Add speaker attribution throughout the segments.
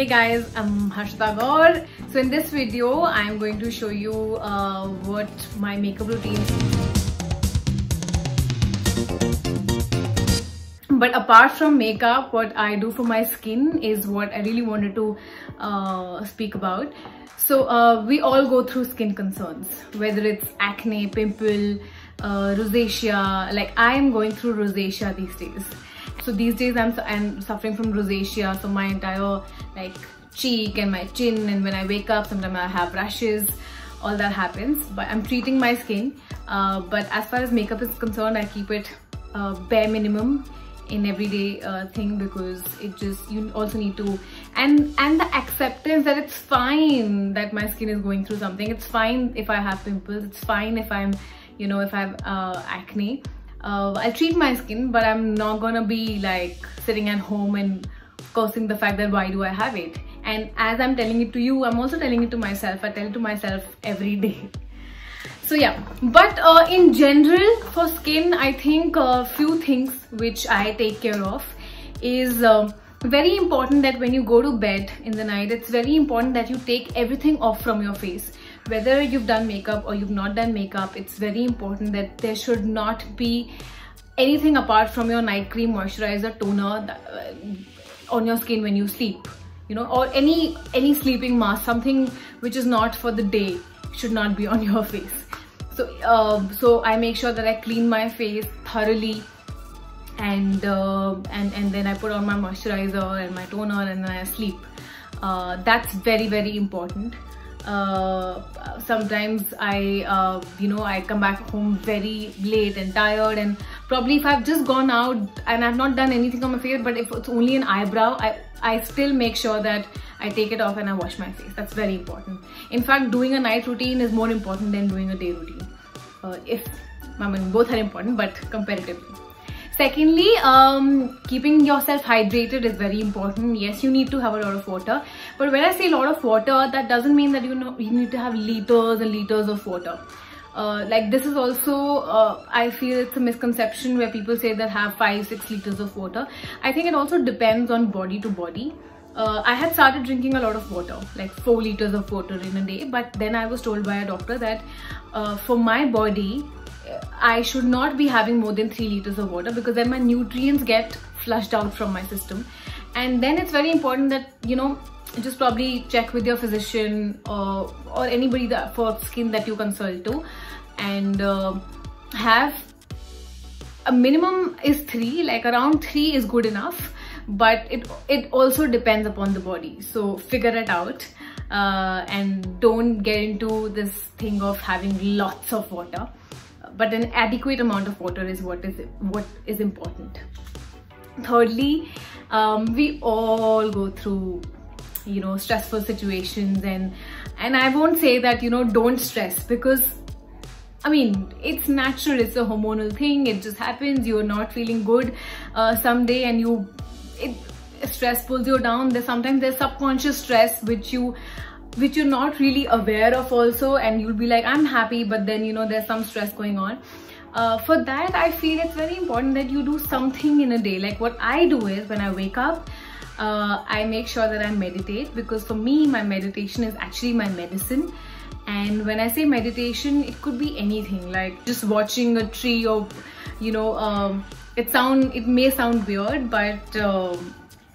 Speaker 1: Hey guys, I'm Harshita Gaur. So in this video, I'm going to show you uh, what my makeup routine but apart from makeup what i do for my skin is what i really wanted to uh, speak about. So uh, we all go through skin concerns whether it's acne pimple uh, rosacea. Like i am going through rosacea these days so these days i'm i'm suffering from rosacea. So my entire like cheek and my chin and when i wake up sometimes i have rashes. All that happens. But i'm treating my skin. Uh, but as far as makeup is concerned i keep it uh, bare minimum in everyday uh, thing because it just you also need to and and the acceptance that it's fine that my skin is going through something. It's fine if i have pimples. It's fine if i'm you know if i have uh, acne uh, i treat my skin but i'm not gonna be like sitting at home and cursing the fact that why do i have it? And as i'm telling it to you i'm also telling it to myself. I tell it to myself every day. So yeah. But uh, in general for skin i think a few things which i take care of is uh, very important that when you go to bed in the night it's very important that you take everything off from your face whether you've done makeup or you've not done makeup it's very important that there should not be anything apart from your night cream moisturizer toner uh, on your skin when you sleep. You know or any any sleeping mask something which is not for the day should not be on your face. So uh, so i make sure that i clean my face thoroughly and uh, and and then i put on my moisturizer and my toner and then i sleep. Uh, that's very very important uh, sometimes I, uh, you know, I come back home very late and tired and probably if I've just gone out and I've not done anything on my face, but if it's only an eyebrow, I, I still make sure that I take it off and I wash my face. That's very important. In fact, doing a night routine is more important than doing a day routine. Uh, if, I mean, both are important, but comparatively. Secondly, um, keeping yourself hydrated is very important. Yes, you need to have a lot of water. But when I say a lot of water, that doesn't mean that you know you need to have liters and liters of water. Uh, like this is also, uh, I feel it's a misconception where people say that have 5-6 liters of water. I think it also depends on body to body. Uh, I had started drinking a lot of water, like 4 liters of water in a day. But then I was told by a doctor that uh, for my body, I should not be having more than 3 liters of water because then my nutrients get flushed out from my system. And then it's very important that, you know, just probably check with your physician or, or anybody that for skin that you consult to. And uh, have a minimum is 3, like around 3 is good enough. But it it also depends upon the body. So figure it out uh, and don't get into this thing of having lots of water. But an adequate amount of water is what is what is important thirdly um, we all go through you know stressful situations and and i won't say that you know don't stress because I mean, it's natural, it's a hormonal thing, it just happens, you're not feeling good uh, someday and you, it, stress pulls you down. There's sometimes there's subconscious stress which you which you're not really aware of also and you'll be like i'm happy but then you know there's some stress going on uh, for that i feel it's very important that you do something in a day. Like what i do is when i wake up uh, i make sure that i meditate because for me my meditation is actually my medicine. And when i say meditation it could be anything like just watching a tree or you know um, it sound it may sound weird but uh,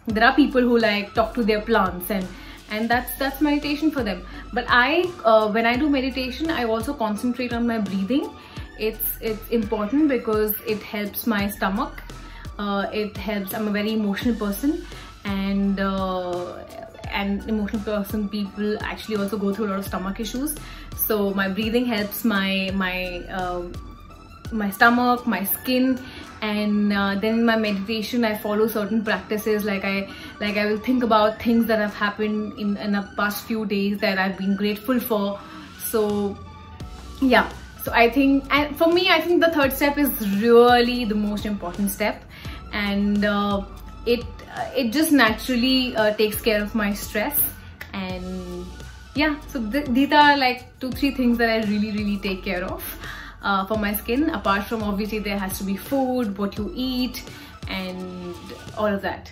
Speaker 1: there are people who like talk to their plants and and that's that's meditation for them. But i uh, when i do meditation i also concentrate on my breathing it's it's important because it helps my stomach. Uh, it helps i'm a very emotional person and uh, and emotional person people actually also go through a lot of stomach issues. So my breathing helps my my uh, my stomach my skin and uh, then in my meditation I follow certain practices. Like I like I will think about things that have happened in, in the past few days that I've been grateful for. So yeah so I think and for me I think the third step is really the most important step. And uh, it uh, it just naturally uh, takes care of my stress. And yeah so th these are like two three things that I really really take care of uh, for my skin. Apart from obviously there has to be food what you eat and all of that